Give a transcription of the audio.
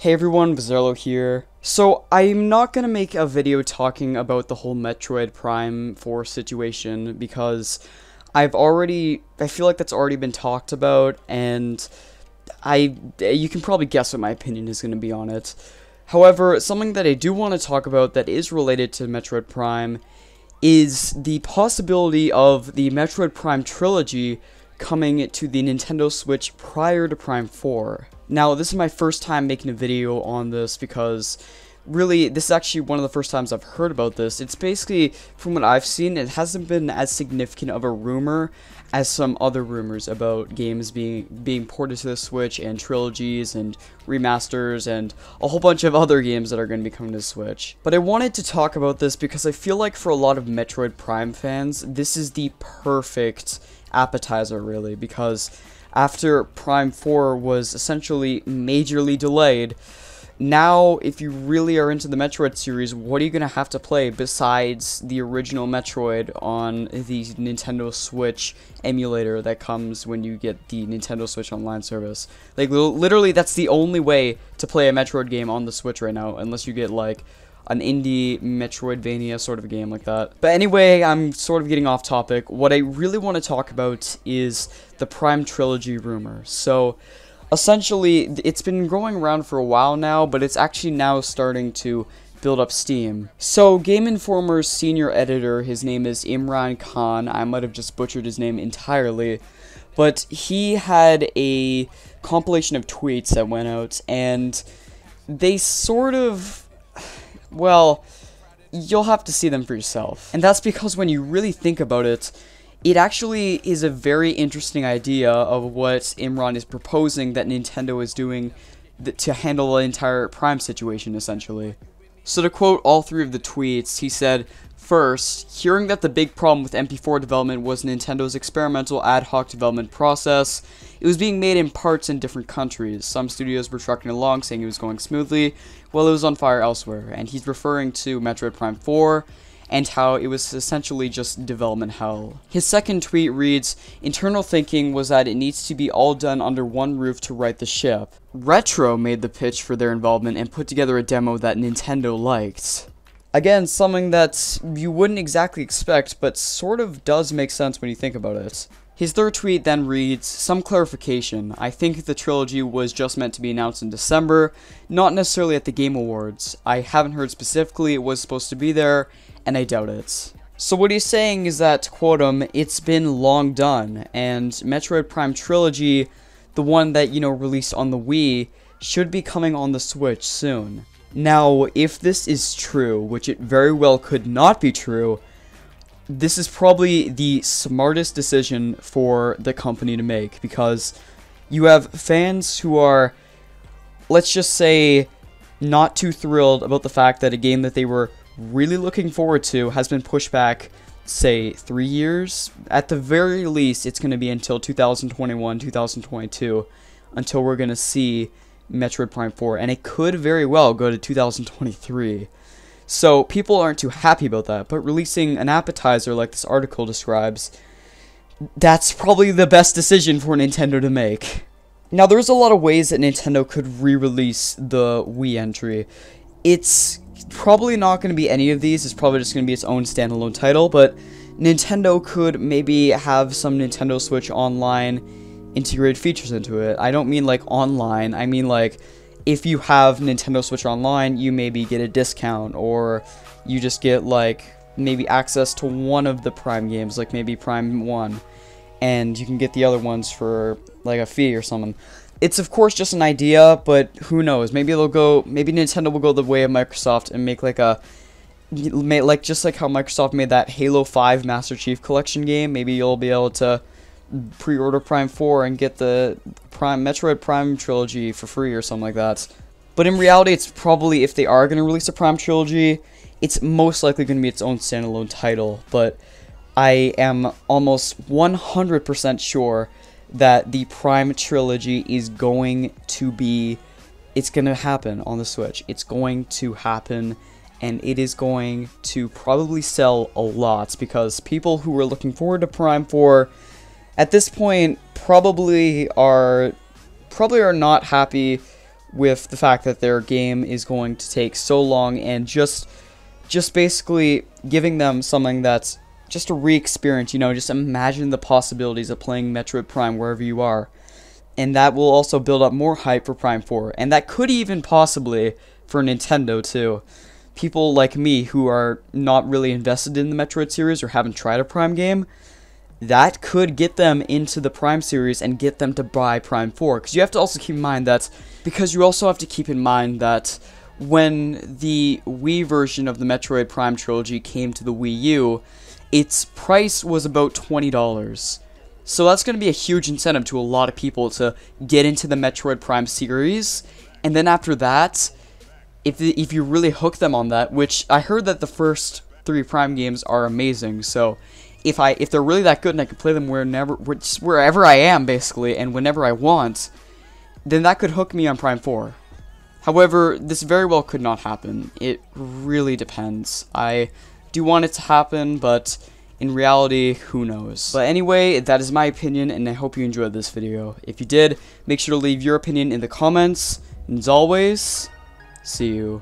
Hey everyone, Vezerlo here. So, I'm not gonna make a video talking about the whole Metroid Prime 4 situation because I've already, I feel like that's already been talked about and I, you can probably guess what my opinion is gonna be on it. However, something that I do want to talk about that is related to Metroid Prime is the possibility of the Metroid Prime trilogy coming to the Nintendo Switch prior to Prime 4. Now, this is my first time making a video on this because really, this is actually one of the first times I've heard about this. It's basically, from what I've seen, it hasn't been as significant of a rumor as some other rumors about games being being ported to the Switch and trilogies and remasters and a whole bunch of other games that are going to be coming to the Switch. But I wanted to talk about this because I feel like for a lot of Metroid Prime fans, this is the perfect appetizer really because after Prime 4 was essentially majorly delayed, now, if you really are into the Metroid series, what are you going to have to play besides the original Metroid on the Nintendo Switch emulator that comes when you get the Nintendo Switch Online service? Like, literally, that's the only way to play a Metroid game on the Switch right now, unless you get, like, an indie Metroidvania sort of game like that. But anyway, I'm sort of getting off topic. What I really want to talk about is the Prime Trilogy rumor. So, essentially, it's been going around for a while now, but it's actually now starting to build up steam. So, Game Informer's senior editor, his name is Imran Khan. I might have just butchered his name entirely, but he had a compilation of tweets that went out, and they sort of. Well, you'll have to see them for yourself. And that's because when you really think about it, it actually is a very interesting idea of what Imran is proposing that Nintendo is doing to handle the entire Prime situation, essentially. So, to quote all three of the tweets, he said, First, hearing that the big problem with MP4 development was Nintendo's experimental ad hoc development process, it was being made in parts in different countries. Some studios were trucking along saying it was going smoothly, while it was on fire elsewhere. And he's referring to Metroid Prime 4 and how it was essentially just development hell. His second tweet reads, Internal thinking was that it needs to be all done under one roof to right the ship. Retro made the pitch for their involvement and put together a demo that Nintendo liked. Again, something that you wouldn't exactly expect, but sort of does make sense when you think about it. His third tweet then reads, Some clarification. I think the trilogy was just meant to be announced in December, not necessarily at the Game Awards. I haven't heard specifically it was supposed to be there, and I doubt it. So what he's saying is that, quote him, it's been long done, and Metroid Prime Trilogy, the one that, you know, released on the Wii, should be coming on the Switch soon. Now, if this is true, which it very well could not be true, this is probably the smartest decision for the company to make, because you have fans who are, let's just say, not too thrilled about the fact that a game that they were really looking forward to has been pushed back, say, three years. At the very least, it's going to be until 2021, 2022, until we're going to see Metroid Prime 4, and it could very well go to 2023. So people aren't too happy about that, but releasing an appetizer like this article describes, that's probably the best decision for Nintendo to make. Now, there's a lot of ways that Nintendo could re-release the Wii entry. It's probably not going to be any of these. It's probably just going to be its own standalone title, but Nintendo could maybe have some Nintendo Switch Online integrated features into it. I don't mean like online, I mean like if you have Nintendo Switch Online, you maybe get a discount, or you just get like maybe access to one of the Prime games, like maybe Prime 1, and you can get the other ones for like a fee or something it's of course just an idea, but who knows? Maybe they'll go. Maybe Nintendo will go the way of Microsoft and make like a, like just like how Microsoft made that Halo Five Master Chief Collection game. Maybe you'll be able to pre-order Prime Four and get the Prime Metroid Prime trilogy for free or something like that. But in reality, it's probably if they are going to release a Prime trilogy, it's most likely going to be its own standalone title. But I am almost 100% sure that the Prime trilogy is going to be it's going to happen on the Switch. It's going to happen and it is going to probably sell a lot because people who are looking forward to Prime 4 at this point probably are probably are not happy with the fact that their game is going to take so long and just just basically giving them something that's just a re-experience, you know, just imagine the possibilities of playing Metroid Prime wherever you are. And that will also build up more hype for Prime 4. And that could even possibly for Nintendo too. People like me who are not really invested in the Metroid series or haven't tried a Prime game, that could get them into the Prime series and get them to buy Prime 4. Because you have to also keep in mind that, because you also have to keep in mind that when the Wii version of the Metroid Prime trilogy came to the Wii U, its price was about $20. So that's going to be a huge incentive to a lot of people to get into the Metroid Prime series. And then after that, if, the, if you really hook them on that, which I heard that the first three Prime games are amazing, so if I if they're really that good and I can play them wherever wherever I am basically and whenever I want, then that could hook me on Prime 4. However, this very well could not happen. It really depends. I do want it to happen, but in reality, who knows. But anyway, that is my opinion, and I hope you enjoyed this video. If you did, make sure to leave your opinion in the comments, and as always, see you